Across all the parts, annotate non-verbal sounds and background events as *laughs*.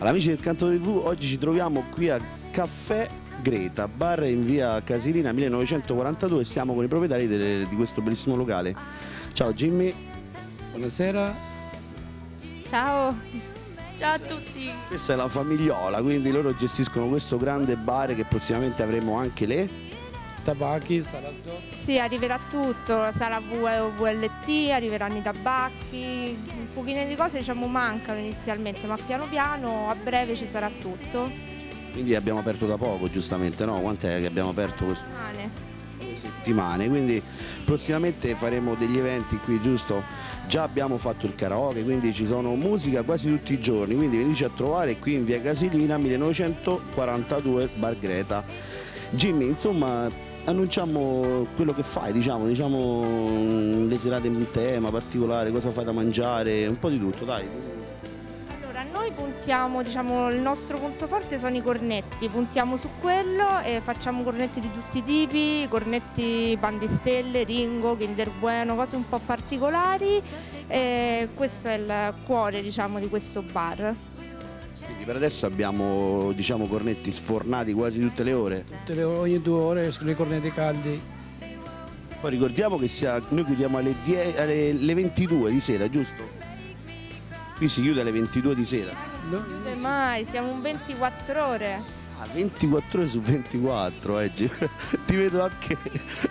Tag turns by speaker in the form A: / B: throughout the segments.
A: suddenly something has happened.
B: Allora, amici del Canto TV, oggi ci troviamo qui a Caffè Greta, bar in via Casilina 1942 e siamo con i proprietari delle- di questo bellissimo locale. Ciao Jimmy,
C: Buonasera.
D: Ciao. Ciao a tutti.
B: questa è la famigliola, quindi loro gestiscono questo grande bar che prossimamente avremo anche le...
C: Tabacchi, Salasdo.
D: Sì, arriverà tutto, sarà VLT, arriveranno i tabacchi, un pochino di cose diciamo mancano inizialmente, ma piano piano a breve ci sarà tutto.
B: Quindi abbiamo aperto da poco, giustamente, no? Quant'è che abbiamo aperto questo?
D: Mane.
B: due settimane, quindi prossimamente faremo degli eventi qui, giusto? Già abbiamo fatto il karaoke, quindi ci sono musica quasi tutti i giorni, quindi veniteci a trovare qui in via Casilina 1942 Bar Greta. Jimmy, insomma, annunciamo quello che fai, diciamo, diciamo mm, le serate in tema particolare, cosa fai da mangiare, un po' di tutto, dai.
D: Allora, noi puntiamo, diciamo, il nostro punto forte sono i cornetti, puntiamo su quello e facciamo cornetti di tutti i tipi, cornetti pandistelle, ringo, kinder bueno, cose un po' particolari e questo è il cuore, diciamo, di questo bar.
B: Per adesso abbiamo, diciamo, cornetti sfornati quasi tutte le ore.
C: Tutte le- ogni due ore escono i cornetti caldi.
B: Poi ricordiamo che sia- noi chiudiamo alle, 10 alle alle 22 di sera, giusto? Qui si chiude alle 22 di sera.
C: No?
D: Chiude mai, siamo un 24 ore.
B: Ah, 24 ore su 24, eh, *laughs* ti vedo anche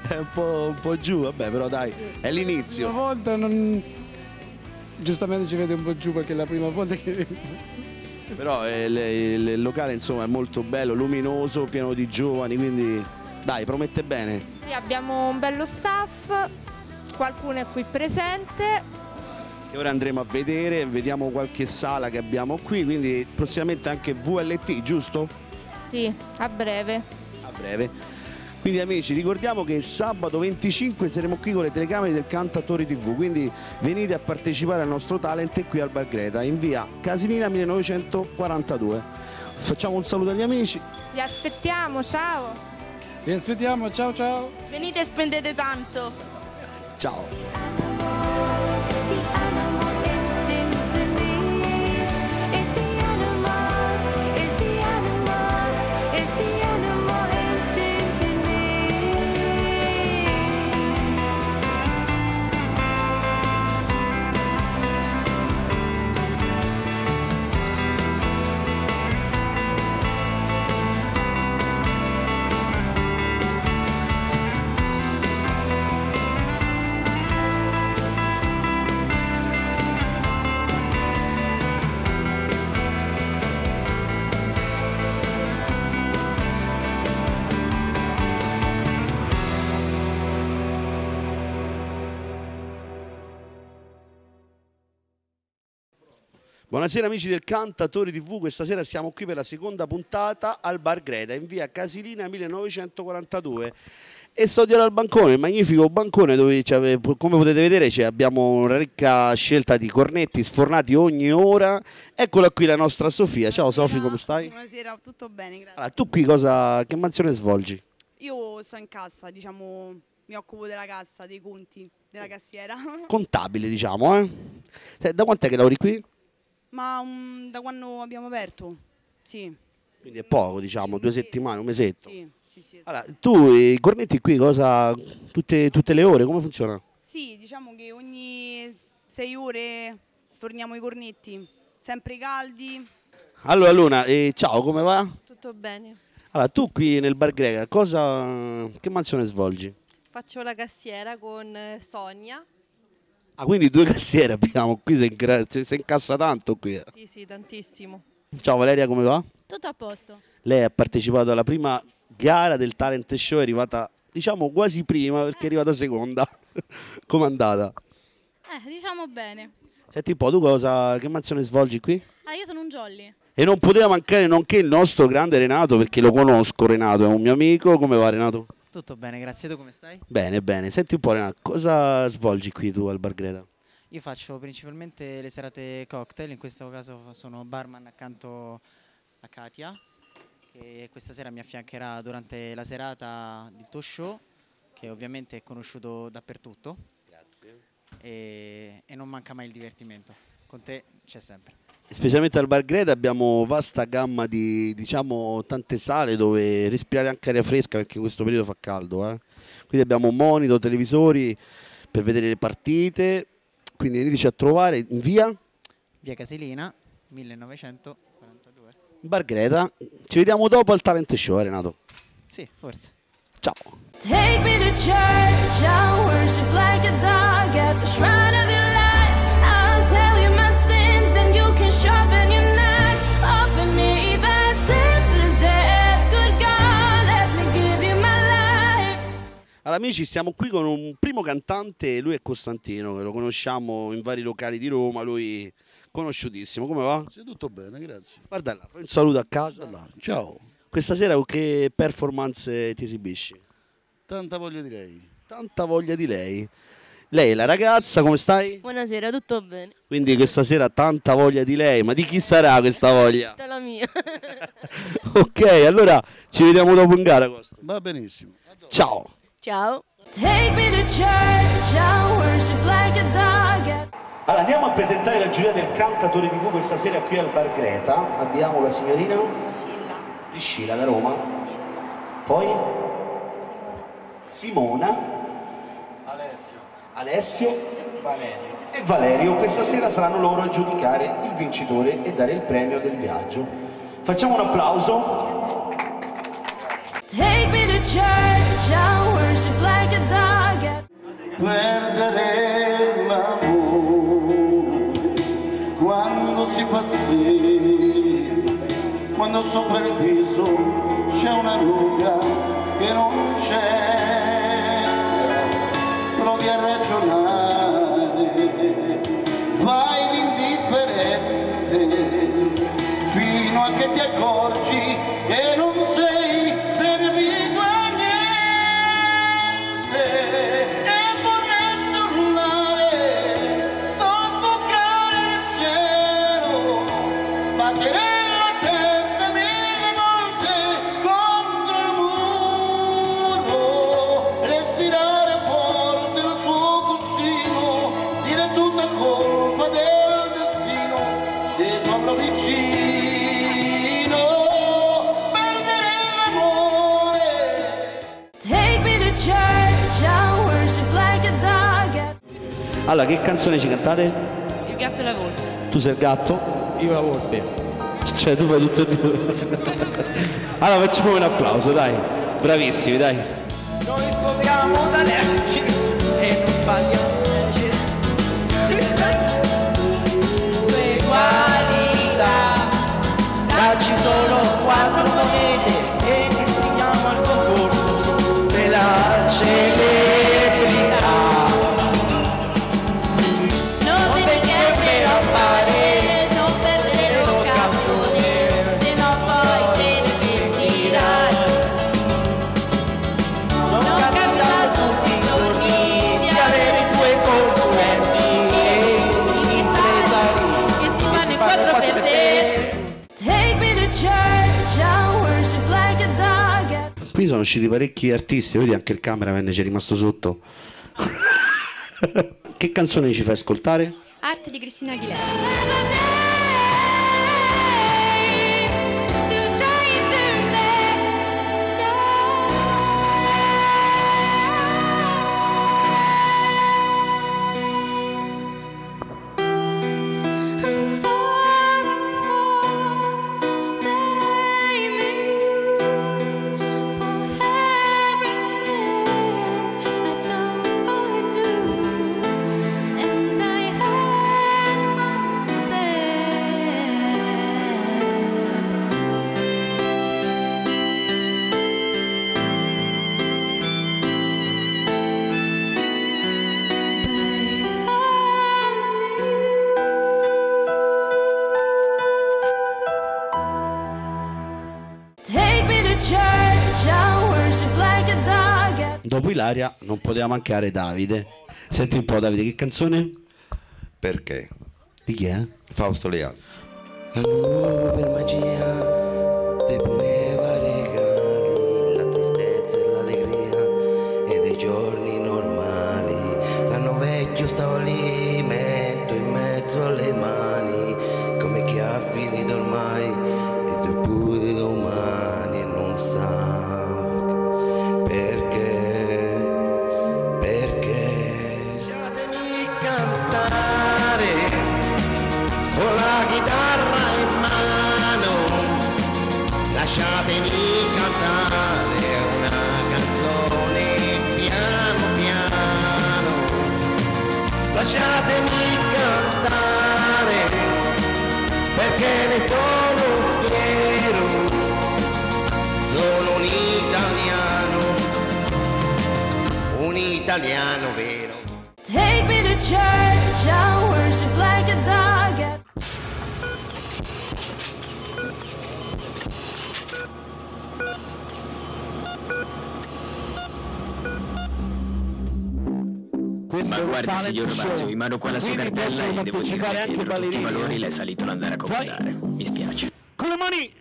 B: è *laughs* un po', un po' giù, vabbè però dai, è
C: Una
B: l'inizio.
C: volta non... Giustamente ci vede un po' giù perché è la prima volta che...
B: Però eh, il, il locale insomma è molto bello, luminoso, pieno di giovani, quindi dai, promette bene.
D: Sì, abbiamo un bello staff, qualcuno è qui presente.
B: Che ora andremo a vedere, vediamo qualche sala che abbiamo qui, quindi prossimamente anche VLT, giusto?
D: Sì, a breve.
B: a breve. Quindi amici ricordiamo che sabato 25 saremo qui con le telecamere del Cantatori TV, quindi venite a partecipare al nostro talent qui al Bar Greta in via Casilina 1942. Facciamo un saluto agli amici.
D: Vi aspettiamo, ciao!
C: Vi aspettiamo, ciao ciao!
E: Venite e spendete tanto.
B: Ciao. Buonasera amici del Cantatori TV, questa sera siamo qui per la seconda puntata al Bar Greta in via Casilina 1942 e sto dietro al bancone, il magnifico bancone dove come potete vedere abbiamo una ricca scelta di cornetti sfornati ogni ora. Eccola qui la nostra Sofia, ciao Sofia come stai?
E: Buonasera, tutto bene, grazie.
B: Allora, tu qui cosa, che mansione svolgi?
E: Io sto in cassa, diciamo, mi occupo della cassa, dei conti, della cassiera. *laughs*
B: Contabile diciamo, eh? Da quant'è che lavori qui?
E: Ma um, da quando abbiamo aperto? Sì,
B: Quindi è poco diciamo, due settimane, un mesetto.
E: sì, sì, sì.
B: Allora, tu i cornetti qui cosa, tutte, tutte le ore, come funziona?
E: Sì, diciamo che ogni sei ore sforniamo i cornetti, sempre caldi.
B: Allora Luna, eh, ciao, come va?
F: Tutto bene.
B: Allora, tu qui nel Bar Greca, cosa, che mansione svolgi?
F: Faccio la cassiera con eh, Sonia.
B: Ah, quindi due *laughs* cassiere abbiamo, qui si, ingra- si- si incassa tanto qui. eh.
F: Sì, sì, tantissimo.
B: Ciao Valeria, come va?
F: Tutto a posto.
B: Lei ha partecipato alla prima gara del talent show, è arrivata, diciamo, quasi prima perché è arrivata seconda. *laughs* Com'è andata?
G: Eh, diciamo bene.
B: Senti un po', tu cosa, che mansione svolgi qui?
G: Ah, io sono un jolly.
B: E non poteva mancare nonché il nostro grande Renato, perché lo conosco Renato, è un mio amico. Come va Renato?
H: Tutto bene, grazie. Tu come stai?
B: Bene, bene. Senti un po' Renato, cosa svolgi qui tu al Bar Greta?
H: Io faccio principalmente le serate cocktail, in questo caso sono barman accanto a Katia, che questa sera mi affiancherà durante la serata del tuo show, che ovviamente è conosciuto dappertutto. E, e non manca mai il divertimento. con te c'è sempre.
B: Specialmente al Bar Greta abbiamo vasta gamma di diciamo tante sale dove respirare anche aria fresca perché in questo periodo fa caldo. eh. Quindi abbiamo monitor, televisori per vedere le partite. Quindi veniteci a trovare in via
H: Via Casilina, 1942.
B: Bar Greta. Ci vediamo dopo al talent show, eh, Renato.
H: Sì, forse.
B: Ciao. Amici, stiamo qui con un primo cantante, lui è Costantino, che lo conosciamo in vari locali di Roma, lui conosciutissimo. Come va?
I: Sì, tutto bene, grazie.
B: Guarda là, un saluto a casa.
I: Là, Ciao,
B: Questa sera con che performance ti esibisci?
I: tanta voglio di lei.
B: Tanta voglia di lei. Lei è la ragazza, come stai?
J: Buonasera, tutto bene?
B: Quindi questa sera tanta voglia di lei, ma di chi sarà questa voglia?
J: Tutta la mia. *laughs*
B: ok, allora ci vediamo dopo in gara, Costa.
I: Va benissimo.
B: Ciao.
J: Ciao.
A: Take me to church, I'll worship like a dog at
B: Allora andiamo a presentare la giuria del cantatore TV questa sera qui al Bar Greta. Abbiamo la signorina
J: Scilla.
B: Priscilla da Roma. Poi Simona. Alessio. Alessio. Valerio. E Valerio. Questa sera saranno loro a giudicare il vincitore e dare il premio del viaggio. Facciamo un applauso.
A: Take me
I: Perdere l'amore. Quando si fa sì, quando sopra il viso c'è una ruga che non c'è, provi a ragionare, vai l'indifferente fino a che ti accorgi che
B: Allora, che canzone ci cantate?
J: Il gatto e la volpe.
B: Tu sei il gatto?
H: Io la volpe.
B: Cioè, tu fai tutto e due. allora, facciamo un applauso, dai. Bravissimi, dai.
K: Noi scopriamo da leggi e non sbagliamo
A: a dog at
B: Qui sono usciti parecchi artisti, vedi anche il cameraman ci è rimasto sotto. *laughs* che canzone ci fai ascoltare?
J: Arte di Cristina Aguilera.
B: Dopo Ilaria non poteva mancare Davide. Senti un po' Davide, che canzone?
L: Perché?
B: Di chi è?
L: Fausto Leale.
M: L'anno nuovo per magia te poneva regali, la tristezza e l'allegria e dei giorni normali. L'anno vecchio stava lì, metto in mezzo alle mani.
N: Guardi, signor Mazio, in mano qua la sua cartella e devo dire che
O: anche
N: tra tutti i valori
O: eh?
N: le è salito l'andare a concordare. Mi spiace.
O: Con le mani!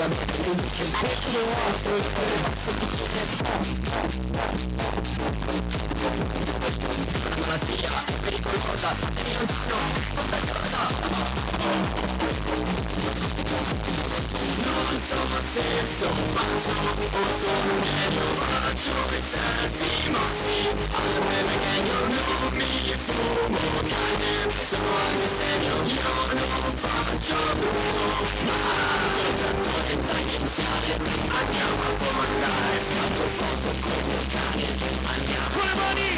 A: Non sono se sono pazzo o sono un genio Faccio i selfie mossi al web che io non mi fumo cane Sono anche stereo, io non faccio brutto Ma il contrattore tangenziale Andiamo a comandare, scatto foto con il cane Andiamo con le mani!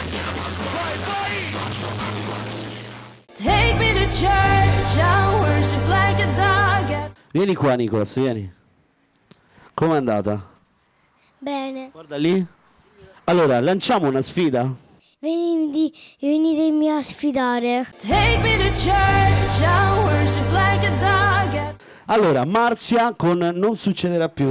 A: Andiamo a comandare, faccio Take me to church, I'll worship like a dog.
B: Vieni qua Nicolas, vieni. Com'è andata?
P: Bene,
B: Guarda lì. Allora, lanciamo una sfida?
P: Venite, venitemi a sfidare.
A: Take me to church, I'll worship like a dog. at-
B: Allora, Marzia con Non succederà più.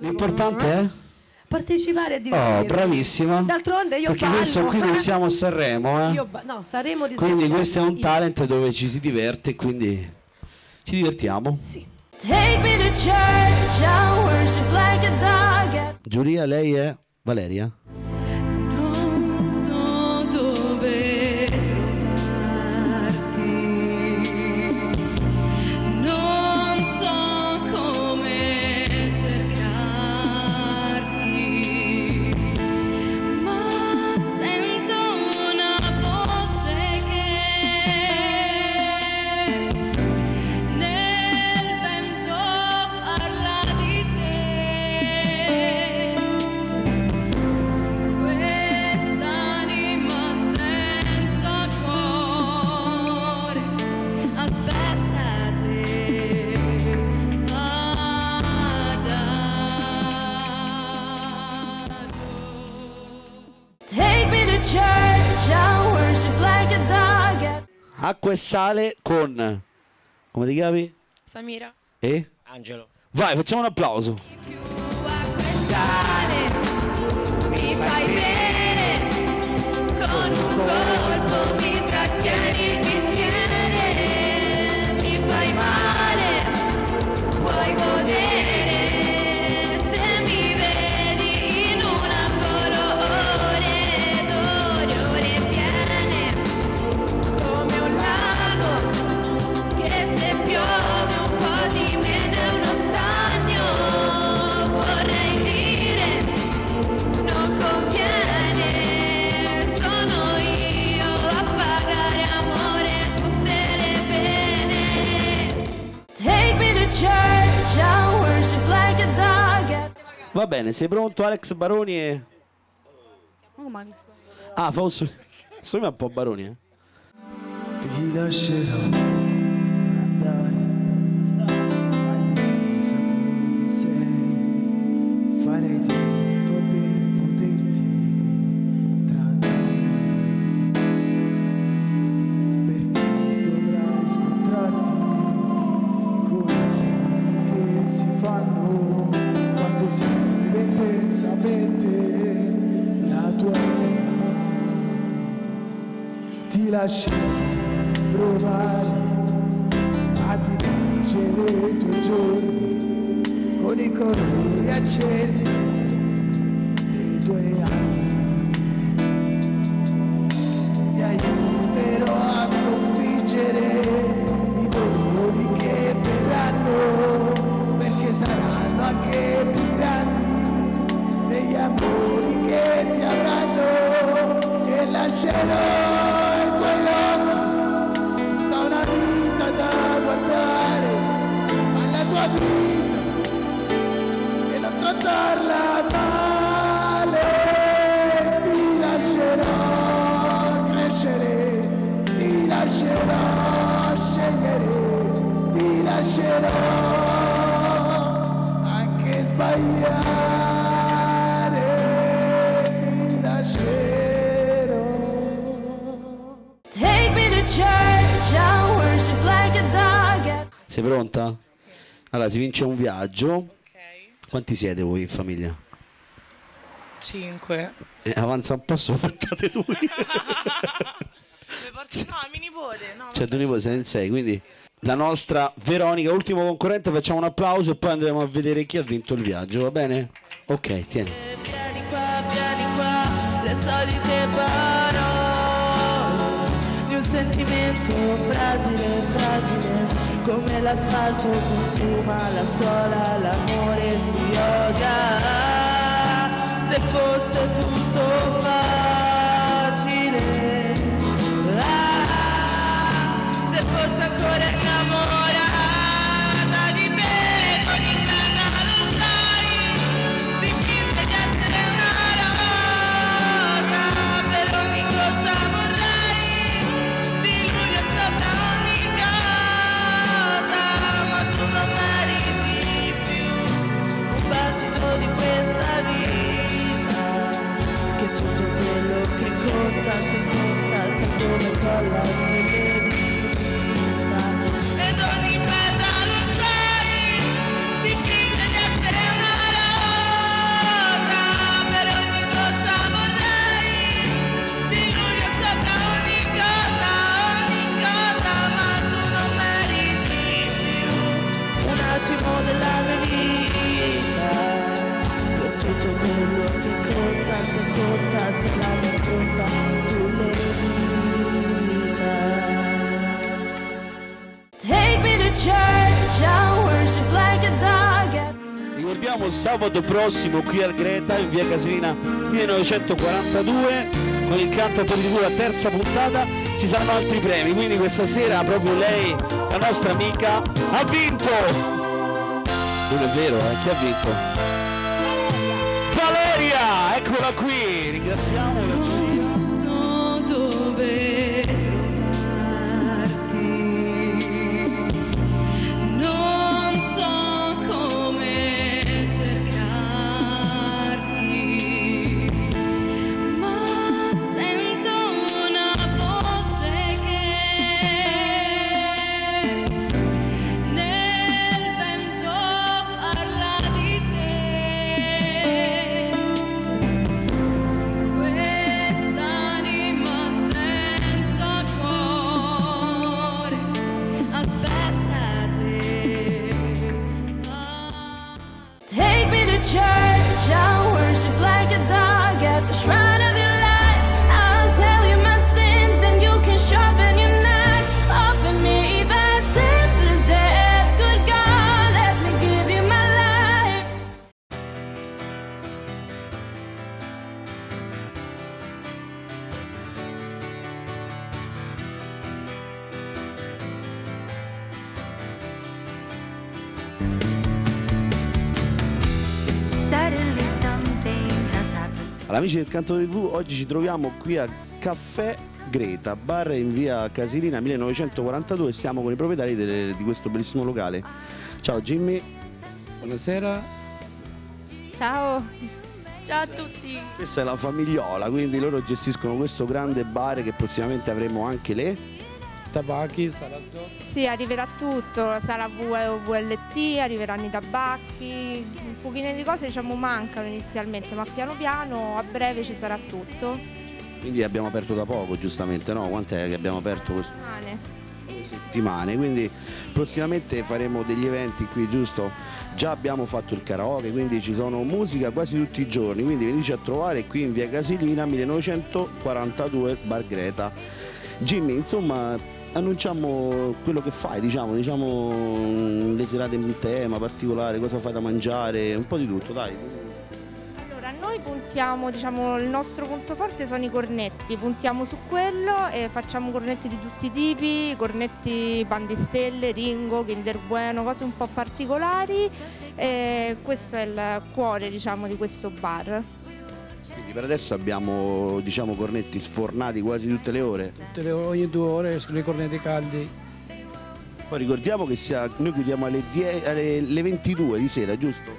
B: L'importante è?
Q: Partecipare
B: Oh,
Q: divertirmi.
B: bravissima.
Q: D'altronde io
B: Perché
Q: ballo.
B: questo qui non siamo a Sanremo, eh?
Q: Io ba- no, saremo di
B: Quindi questo è un talent dove ci si diverte quindi ci divertiamo.
A: Take me to church, I'll worship like a dog. at-
B: Giulia, lei è Valeria? Acqua e sale con... Come ti chiami?
J: Samira.
B: E?
J: Angelo.
B: Vai, facciamo un applauso.
A: Mi fai bene, con un colpo
B: bene, sei pronto Alex Baroni e... Ah, fa un su... *laughs* Un po' Baroni, eh?
R: Ti lascerò Sei
B: pronta? Allora, si vince un viaggio. Quanti siete voi in famiglia?
O: 5.
B: Eh, avanza un passo, portate lui. *laughs*
O: No, mio nipote. No,
B: Cioè, tu nipote sei in 6, quindi la nostra Veronica, ultimo concorrente, facciamo un applauso e poi andremo a vedere chi ha vinto il viaggio, va bene? Ok, tieni.
K: Vieni qua, vieni qua, le solite parole l'asfalto consuma la suola, l'amore si odia. Se fosse tutto facile, ah, se fosse ancora innamorata
B: Ricordiamo sabato prossimo qui al Greta in via Casilina 1942 con il cantatore di la terza puntata ci saranno altri premi quindi questa sera proprio lei la nostra amica ha vinto non è vero eh? chi ha vinto? Valeria eccola qui ringraziamo amici del Canto TV, oggi ci troviamo qui a Caffè Greta, bar in via Casilina 1942 e stiamo con i proprietari delle- di questo bellissimo locale. Ciao Jimmy.
C: Buonasera.
D: Ciao.
F: Ciao a tutti.
B: Questa è la famigliola, quindi loro gestiscono questo grande bar che prossimamente avremo anche le
C: Tabacchi, Salasdor.
D: Sì, arriverà tutto, sarà VLT, arriveranno i tabacchi, un pochino di cose diciamo mancano inizialmente, ma piano piano a breve ci sarà tutto.
B: Quindi abbiamo aperto da poco, giustamente, no? Quant'è che abbiamo aperto questo? settimane, quindi prossimamente faremo degli eventi qui, giusto? Già abbiamo fatto il karaoke, quindi ci sono musica quasi tutti i giorni, quindi veniteci a trovare qui in via Casilina 1942 Bar Greta. Jimmy, insomma, annunciamo quello che fai, diciamo, diciamo mm, le serate in tema particolare, cosa fai da mangiare, un po' di tutto, dai.
D: Allora, noi puntiamo, diciamo, il nostro punto forte sono i cornetti, puntiamo su quello e facciamo cornetti di tutti i tipi, cornetti bandistelle, ringo, kinder bueno, cose un po' particolari e questo è il cuore, diciamo, di questo bar.
B: Per adesso abbiamo diciamo cornetti sfornati quasi tutte le ore.
C: Tutte le- ogni due ore escono i cornetti caldi.
B: Poi ricordiamo che sia- noi chiudiamo alle, 10 alle alle 22 di sera, giusto?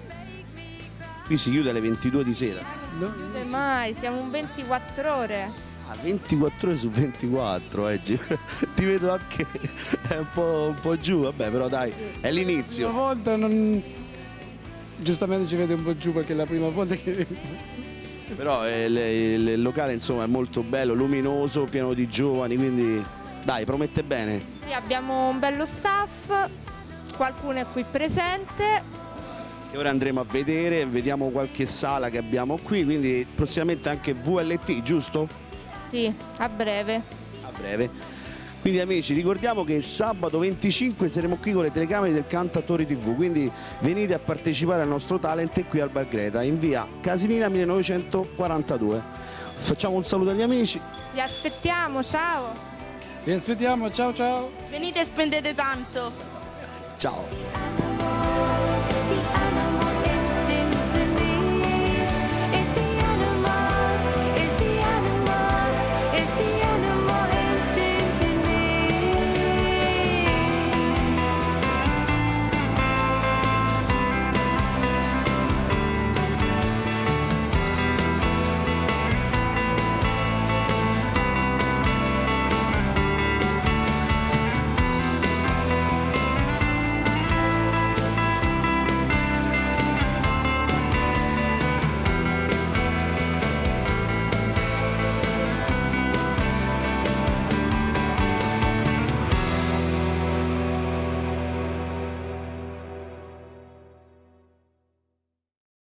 B: Qui si chiude alle 22 di sera.
D: Non chiude mai, siamo un 24 ore.
B: Ah, 24 ore su 24, eh, *laughs* ti vedo anche è un po', un po' giù, vabbè però dai, è
C: Una
B: l'inizio.
C: volta non... Giustamente ci vede un po' giù perché è la prima volta che...
B: Però eh, il, il- il locale insomma è molto bello, luminoso, pieno di giovani, quindi dai, promette bene.
D: Sì, abbiamo un bello staff, qualcuno è qui presente.
B: Che ora andremo a vedere, vediamo qualche sala che abbiamo qui, quindi prossimamente anche VLT, giusto?
D: Sì, a breve.
B: a breve. Quindi amici ricordiamo che sabato 25 saremo qui con le telecamere del Cantatori TV, quindi venite a partecipare al nostro talent qui al Bar Greta in via Casilina 1942. Facciamo un saluto agli amici.
D: Vi aspettiamo, ciao!
C: Vi aspettiamo, ciao ciao!
F: Venite e spendete tanto.
B: Ciao.